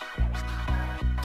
Spotify.